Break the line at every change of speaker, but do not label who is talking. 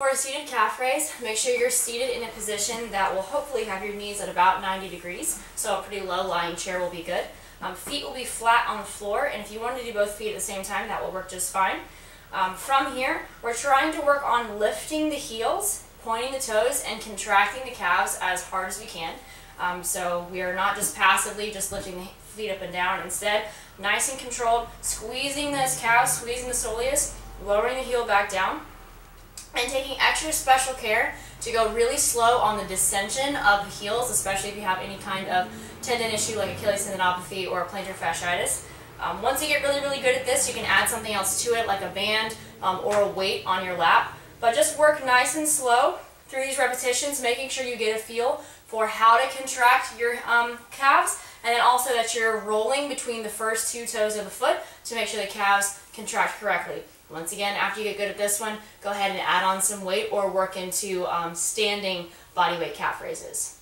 For a seated calf raise, make sure you're seated in a position that will hopefully have your knees at about 90 degrees, so a pretty low lying chair will be good. Um, feet will be flat on the floor, and if you want to do both feet at the same time, that will work just fine. Um, from here, we're trying to work on lifting the heels, pointing the toes, and contracting the calves as hard as we can. Um, so we are not just passively just lifting the feet up and down. Instead, nice and controlled, squeezing those calves, squeezing the soleus, lowering the heel back down, and taking extra special care to go really slow on the descension of the heels, especially if you have any kind of tendon issue like Achilles tendinopathy or plantar fasciitis. Um, once you get really, really good at this, you can add something else to it like a band um, or a weight on your lap. But just work nice and slow through these repetitions, making sure you get a feel for how to contract your um, calves and then also that you're rolling between the first two toes of the foot to make sure the calves contract correctly. Once again, after you get good at this one, go ahead and add on some weight or work into um, standing body weight calf raises.